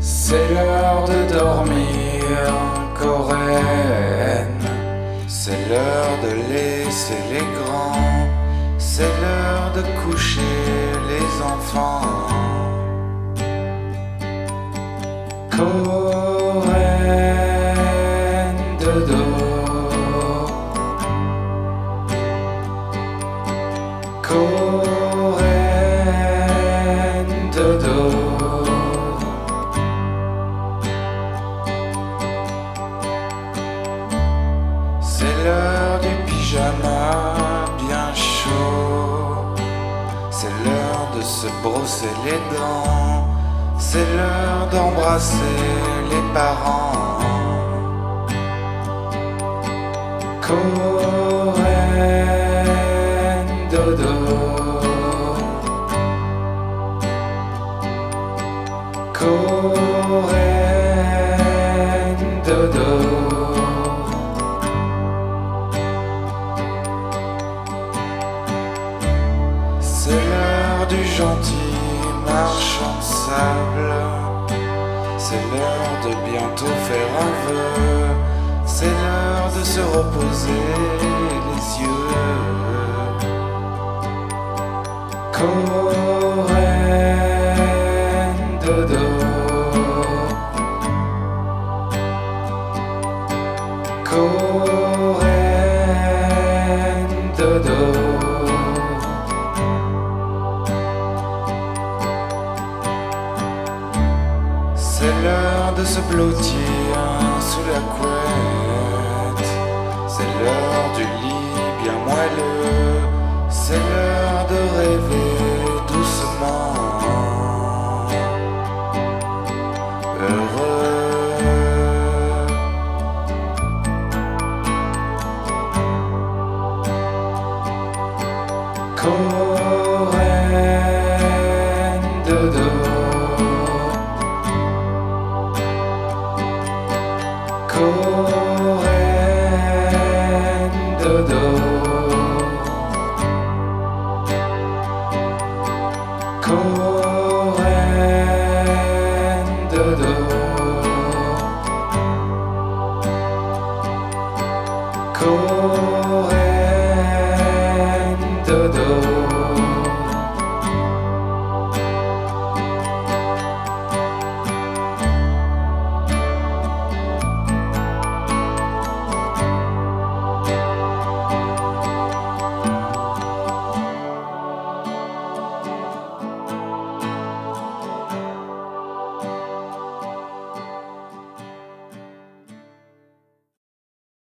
C'est l'heure de dormir, Corinne. C'est l'heure de laisser les grands. C'est l'heure de coucher les enfants. Corinne de dos. Corinne de dos. Se brosser les dents. C'est l'heure d'embrasser les parents. Du gentil marchand de sable. C'est l'heure de bientôt faire un vœu. C'est l'heure de se reposer les yeux. C'est l'heure de se blottir sous la couette. C'est l'heure du lit bien moelleux. C'est l'heure de rêver doucement. Heureux. Cool.